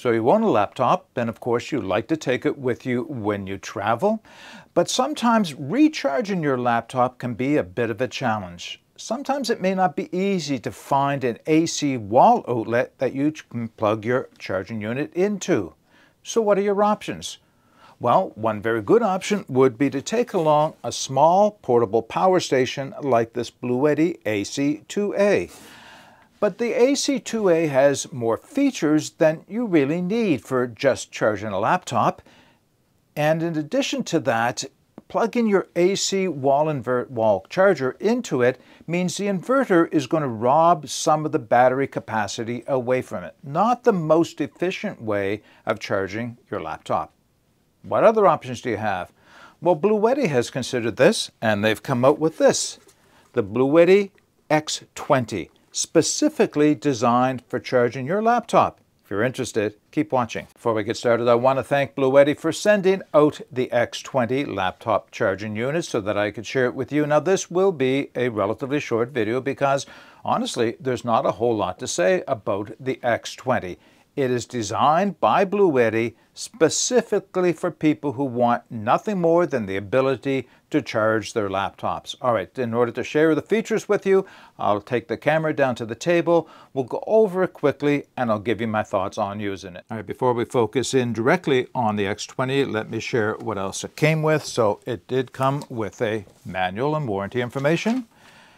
So you own a laptop, and of course you like to take it with you when you travel, but sometimes recharging your laptop can be a bit of a challenge. Sometimes it may not be easy to find an AC wall outlet that you can plug your charging unit into. So what are your options? Well, one very good option would be to take along a small portable power station like this Blue Bluetti AC2A. But the AC2A has more features than you really need for just charging a laptop. And in addition to that, plugging your AC wall invert wall charger into it means the inverter is going to rob some of the battery capacity away from it. Not the most efficient way of charging your laptop. What other options do you have? Well, Bluetti has considered this, and they've come out with this, the Bluetti X20 specifically designed for charging your laptop. If you're interested, keep watching. Before we get started, I want to thank Bluetti for sending out the X20 laptop charging unit so that I could share it with you. Now, this will be a relatively short video because, honestly, there's not a whole lot to say about the X20. It is designed by Bluetti specifically for people who want nothing more than the ability to charge their laptops. All right, in order to share the features with you, I'll take the camera down to the table, we'll go over it quickly, and I'll give you my thoughts on using it. All right, before we focus in directly on the X20, let me share what else it came with. So it did come with a manual and warranty information.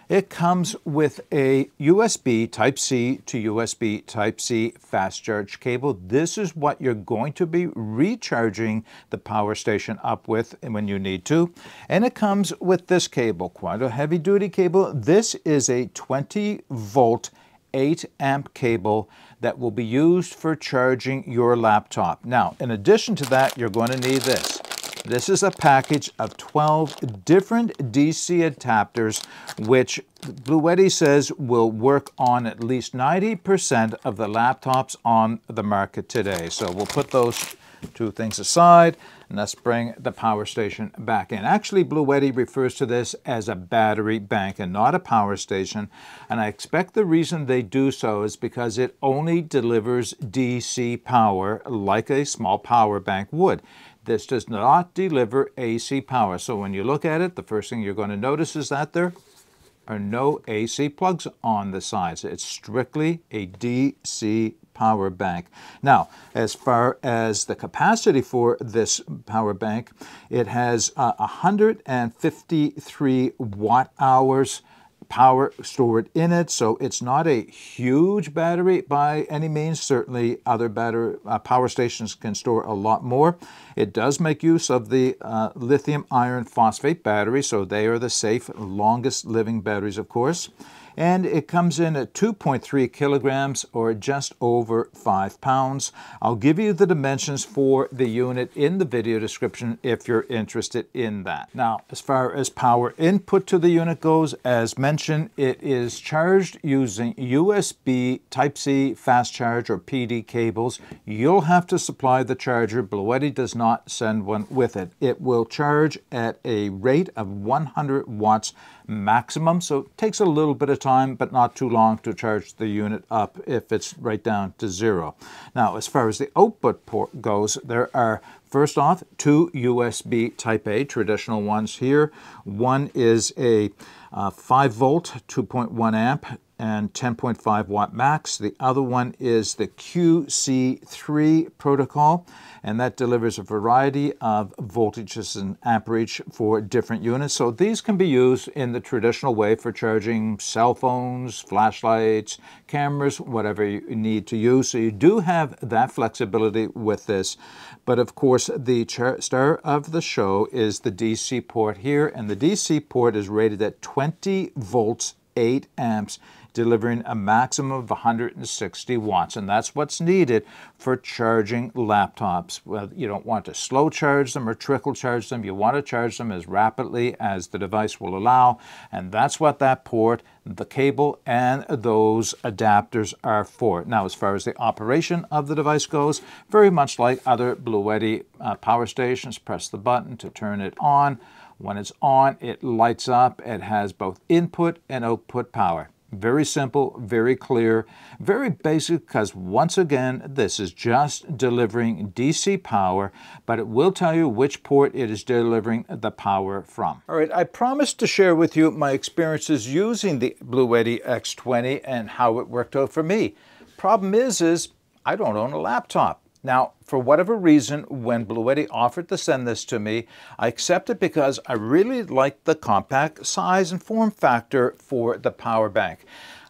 It comes with a USB Type-C to USB Type-C fast charge cable. This is what you're going to be recharging the power station up with when you need to. And it comes with this cable, quite a heavy duty cable. This is a 20 volt 8 amp cable that will be used for charging your laptop. Now, in addition to that, you're going to need this. This is a package of 12 different DC adapters, which Bluetti says will work on at least 90% of the laptops on the market today. So we'll put those two things aside and let's bring the power station back in. Actually, Bluetti refers to this as a battery bank and not a power station. And I expect the reason they do so is because it only delivers DC power like a small power bank would. This does not deliver AC power. So when you look at it, the first thing you're going to notice is that there are no AC plugs on the sides. It's strictly a DC power bank. Now, as far as the capacity for this power bank, it has uh, 153 watt hours power stored in it, so it's not a huge battery by any means. Certainly other battery uh, power stations can store a lot more. It does make use of the uh, lithium iron phosphate battery, so they are the safe, longest living batteries, of course and it comes in at 2.3 kilograms or just over 5 pounds. I'll give you the dimensions for the unit in the video description if you're interested in that. Now, as far as power input to the unit goes, as mentioned, it is charged using USB Type-C fast charge or PD cables. You'll have to supply the charger. Bluetti does not send one with it. It will charge at a rate of 100 watts maximum. So it takes a little bit of time, but not too long to charge the unit up if it's right down to zero. Now, as far as the output port goes, there are First off, two USB Type A, traditional ones here. One is a uh, 5 volt, 2.1 amp, and 10.5 watt max. The other one is the QC3 protocol, and that delivers a variety of voltages and amperage for different units. So these can be used in the traditional way for charging cell phones, flashlights, cameras, whatever you need to use. So you do have that flexibility with this. But of course, the star of the show is the DC port here, and the DC port is rated at 20 volts, 8 amps delivering a maximum of 160 watts. And that's what's needed for charging laptops. Well, you don't want to slow charge them or trickle charge them. You want to charge them as rapidly as the device will allow. And that's what that port, the cable, and those adapters are for. Now, as far as the operation of the device goes, very much like other Bluetti uh, power stations, press the button to turn it on. When it's on, it lights up. It has both input and output power. Very simple, very clear, very basic because once again, this is just delivering DC power, but it will tell you which port it is delivering the power from. All right, I promised to share with you my experiences using the Bluetti X20 and how it worked out for me. Problem is, is I don't own a laptop. Now, for whatever reason, when Bluetti offered to send this to me, I accepted because I really liked the compact size and form factor for the power bank.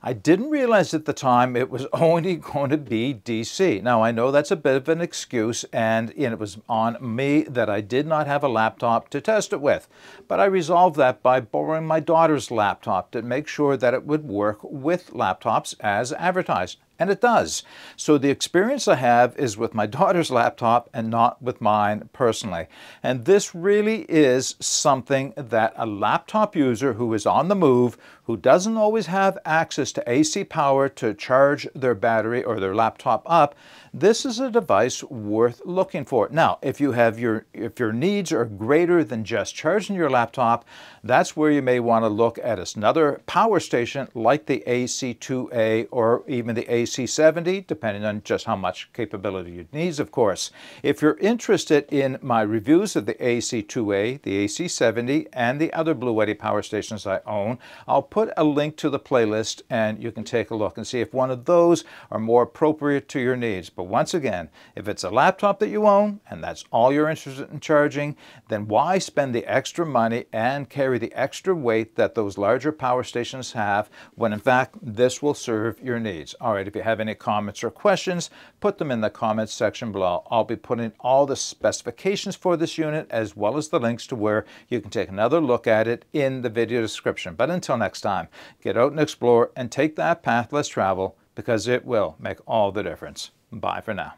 I didn't realize at the time it was only going to be DC. Now, I know that's a bit of an excuse, and it was on me that I did not have a laptop to test it with. But I resolved that by borrowing my daughter's laptop to make sure that it would work with laptops as advertised. And it does. So the experience I have is with my daughter's laptop and not with mine personally. And this really is something that a laptop user who is on the move, who doesn't always have access to AC power to charge their battery or their laptop up, this is a device worth looking for. Now, if you have your if your needs are greater than just charging your laptop, that's where you may want to look at another power station like the AC2A or even the AC70, depending on just how much capability you need, of course. If you're interested in my reviews of the AC2A, the AC70, and the other Blue Bluetti power stations I own, I'll put a link to the playlist and you can take a look and see if one of those are more appropriate to your needs. But but once again, if it's a laptop that you own and that's all you're interested in charging, then why spend the extra money and carry the extra weight that those larger power stations have when in fact this will serve your needs? All right, if you have any comments or questions, put them in the comments section below. I'll be putting all the specifications for this unit as well as the links to where you can take another look at it in the video description. But until next time, get out and explore and take that path less travel because it will make all the difference. Bye for now.